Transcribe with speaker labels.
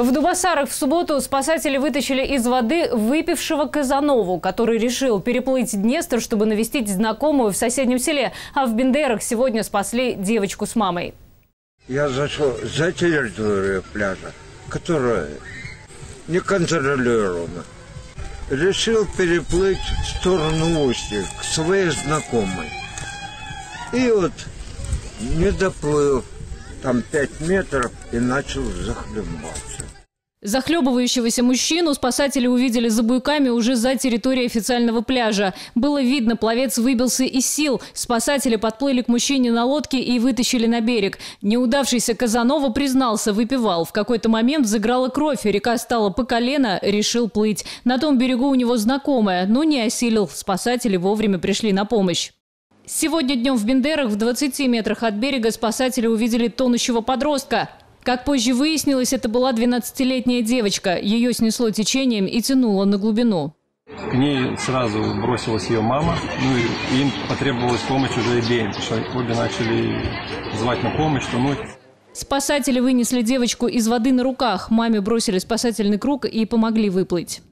Speaker 1: В Дубасарах в субботу спасатели вытащили из воды выпившего Казанову, который решил переплыть Днестр, чтобы навестить знакомую в соседнем селе. А в Бендерах сегодня спасли девочку с мамой.
Speaker 2: Я зашел за территорию пляжа, которая неконтролируема. Решил переплыть в сторону устья к своей знакомой. И вот не доплыл там 5 метров и начал захлебаться.
Speaker 1: Захлебывающегося мужчину спасатели увидели за буйками уже за территорией официального пляжа. Было видно, пловец выбился из сил. Спасатели подплыли к мужчине на лодке и вытащили на берег. Неудавшийся Казанова признался, выпивал. В какой-то момент взыграла кровь, река стала по колено, решил плыть. На том берегу у него знакомая, но не осилил. Спасатели вовремя пришли на помощь. Сегодня днем в Бендерах в 20 метрах от берега спасатели увидели тонущего подростка. Как позже выяснилось, это была 12-летняя девочка. Ее снесло течением и тянуло на глубину.
Speaker 3: К ней сразу бросилась ее мама, ну и им потребовалась помощь уже обеим, потому что обе начали звать на помощь, тонуть.
Speaker 1: Спасатели вынесли девочку из воды на руках. Маме бросили спасательный круг и помогли выплыть.